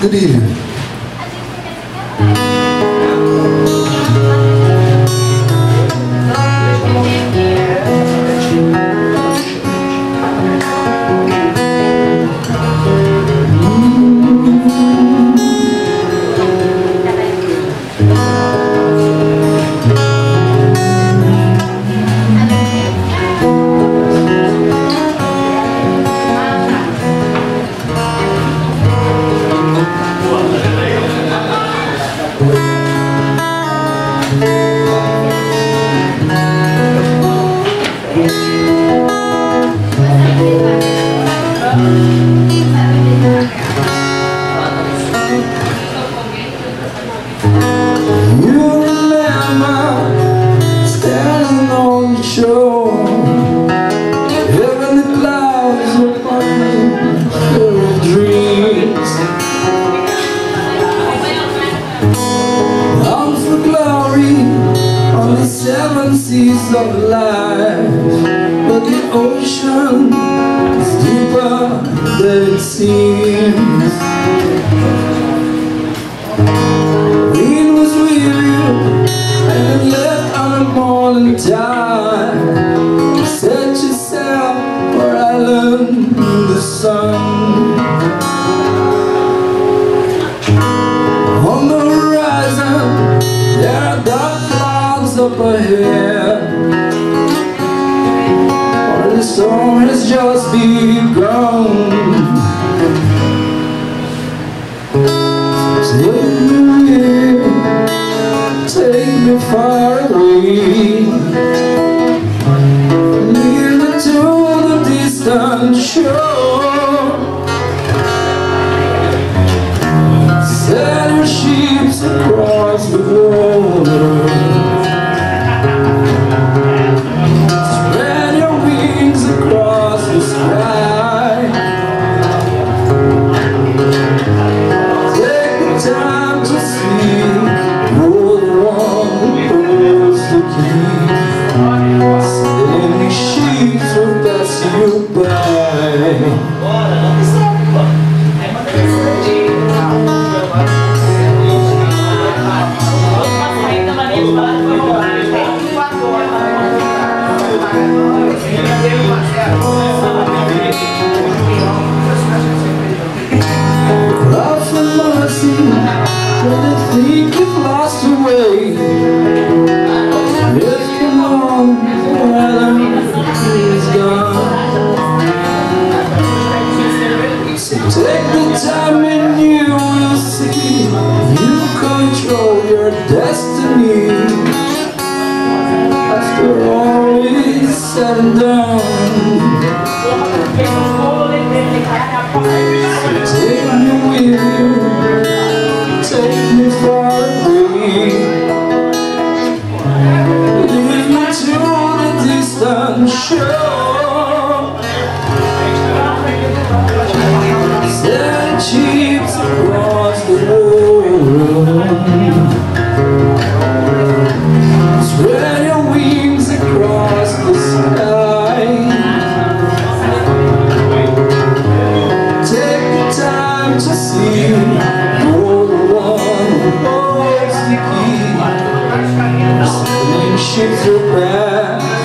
Good evening. seas of life But the ocean is deeper than sea. up ahead Or the storm has just begun. Take me, take me far away. Nearer to the distant shore. ships across the world. Spread your wings across the sky. Take the time to see You're the one who holds the key Sailing ships will pass